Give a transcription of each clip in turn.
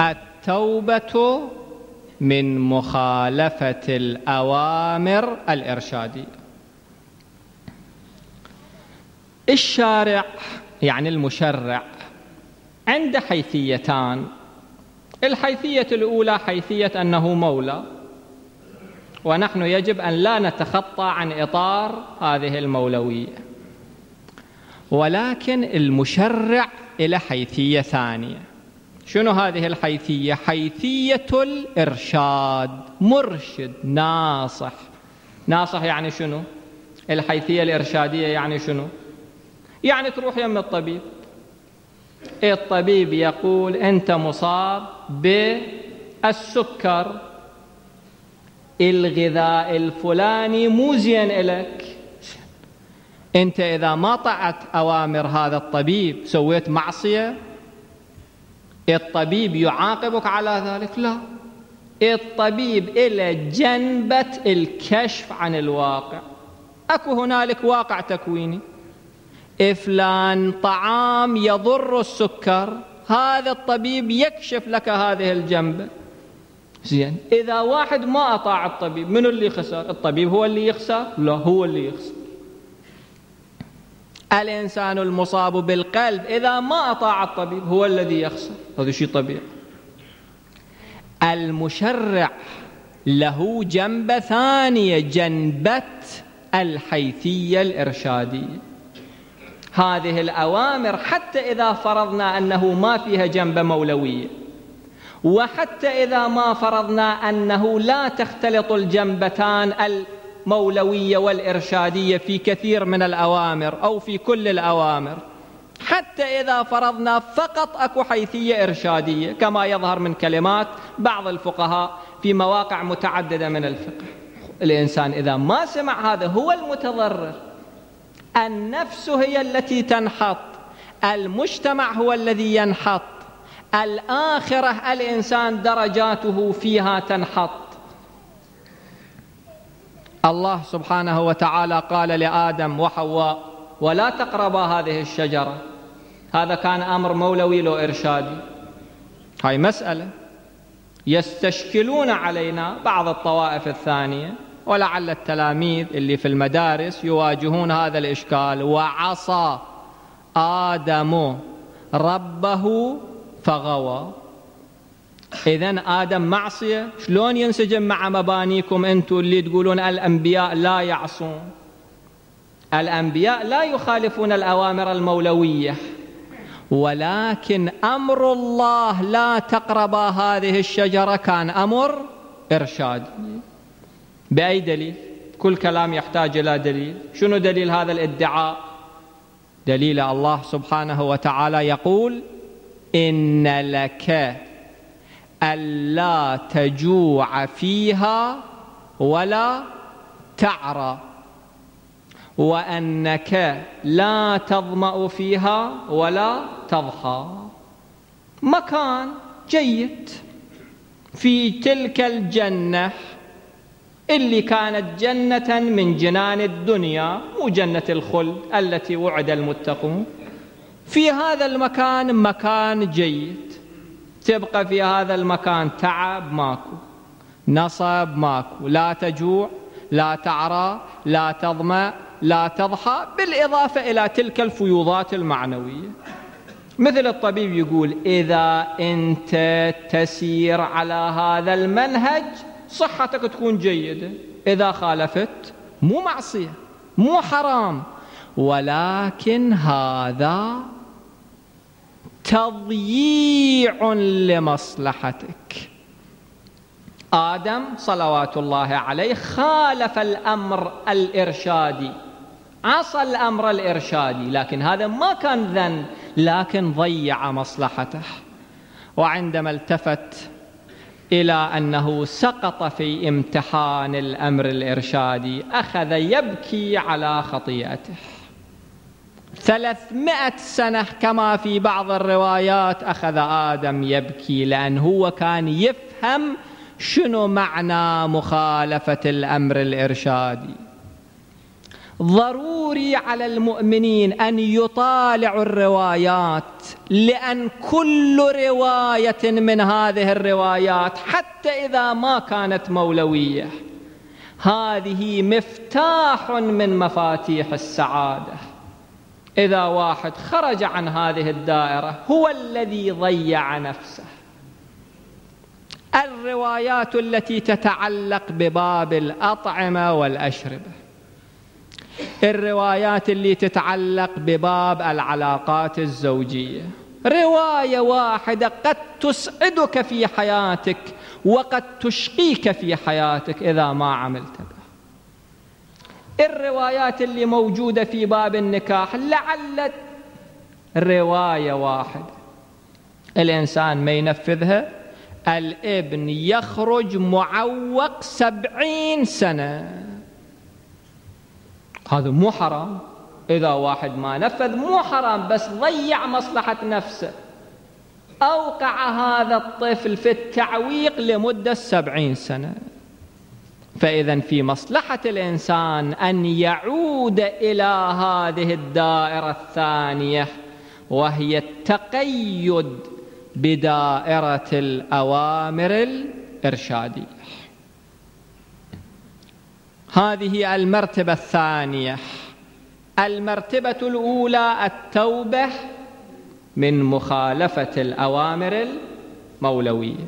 التوبة من مخالفة الأوامر الإرشادية. الشارع يعني المشرع عند حيثيتان. الحيثية الأولى حيثية أنه مولى. ونحن يجب أن لا نتخطى عن إطار هذه المولوية. ولكن المشرع إلى حيثية ثانية. شنو هذه الحيثية؟ حيثية الإرشاد مرشد ناصح. ناصح يعني شنو؟ الحيثية الإرشادية يعني شنو؟ يعني تروح يم الطبيب. الطبيب يقول أنت مصاب بالسكر. الغذاء الفلاني مو زين لك أنت إذا ما طعت أوامر هذا الطبيب سويت معصية؟ الطبيب يعاقبك على ذلك؟ لا. الطبيب إلى جنبة الكشف عن الواقع. أكو هنالك واقع تكويني. فلان طعام يضر السكر. هذا الطبيب يكشف لك هذه الجنبة. زين. إذا واحد ما أطاع الطبيب من اللي خسر الطبيب هو اللي يخسر؟ لا هو اللي يخسر. الإنسان المصاب بالقلب إذا ما أطاع الطبيب هو الذي يخسر. هذا شيء طبيعي. المشرع له جنبة ثانية جنبة الحيثية الإرشادية. هذه الأوامر حتى إذا فرضنا أنه ما فيها جنبة مولوية وحتى إذا ما فرضنا أنه لا تختلط الجنبتان المولوية والإرشادية في كثير من الأوامر أو في كل الأوامر. حتى إذا فرضنا فقط أكو حيثية إرشادية كما يظهر من كلمات بعض الفقهاء في مواقع متعددة من الفقه. الإنسان إذا ما سمع هذا هو المتضرر. النفس هي التي تنحط. المجتمع هو الذي ينحط. الآخرة الإنسان درجاته فيها تنحط. الله سبحانه وتعالى قال لآدم وحواء ولا تقربا هذه الشجرة. هذا كان أمر مولوي لو إرشادي. هاي مسألة. يستشكلون علينا بعض الطوائف الثانية ولعل التلاميذ اللي في المدارس يواجهون هذا الإشكال. وعصى آدم ربه فغوى. إذا آدم معصية شلون ينسجم مع مبانيكم أنتم اللي تقولون الأنبياء لا يعصون؟ الأنبياء لا يخالفون الأوامر المولوية ولكن أمر الله لا تقربا هذه الشجرة كان أمر إرشاد. بأي دليل؟ كل كلام يحتاج إلى دليل. شنو دليل هذا الادعاء؟ دليل الله سبحانه وتعالى يقول إن لك ألا تجوع فيها ولا تعرى وأنك لا تظمأ فيها ولا تضحى. مكان جيد في تلك الجنة اللي كانت جنة من جنان الدنيا مو جنة الخلد التي وعد المتقون. في هذا المكان مكان جيد. تبقى في هذا المكان تعب ماكو نصب ماكو. لا تجوع لا تعرى لا تظمأ لا تضحى بالإضافة إلى تلك الفيوضات المعنوية. مثل الطبيب يقول إذا أنت تسير على هذا المنهج صحتك تكون جيدة. إذا خالفت مو معصية مو حرام. ولكن هذا تضييع لمصلحتك. آدم صلوات الله عليه خالف الأمر الإرشادي عصى الأمر الإرشادي لكن هذا ما كان ذنب لكن ضيع مصلحته. وعندما التفت إلى أنه سقط في امتحان الأمر الإرشادي أخذ يبكي على خطيئته. ثلاثمائة سنة كما في بعض الروايات أخذ آدم يبكي لأن هو كان يفهم شنو معنى مخالفة الأمر الإرشادي. ضروري على المؤمنين أن يطالعوا الروايات لأن كل رواية من هذه الروايات حتى إذا ما كانت مولوية هذه مفتاح من مفاتيح السعادة. إذا واحد خرج عن هذه الدائرة هو الذي ضيع نفسه. الروايات التي تتعلق بباب الأطعمة والأشربة. الروايات اللي تتعلق بباب العلاقات الزوجية. رواية واحدة قد تسعدك في حياتك وقد تشقيك في حياتك إذا ما عملت بها. الروايات اللي موجودة في باب النكاح لعل روايه واحدة. الإنسان ما ينفذها؟ الابن يخرج معوق سبعين سنة. هذا مو حرام. إذا واحد ما نفذ مو حرام بس ضيع مصلحة نفسه. أوقع هذا الطفل في التعويق لمدة سبعين سنة. فإذا في مصلحة الإنسان أن يعود إلى هذه الدائرة الثانية وهي التقيد بدائرة الأوامر الإرشادية. هذه المرتبة الثانية. المرتبة الأولى التوبة من مخالفة الأوامر المولوية.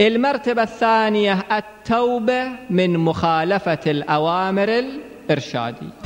المرتبة الثانية التوبة من مخالفة الأوامر الإرشادية.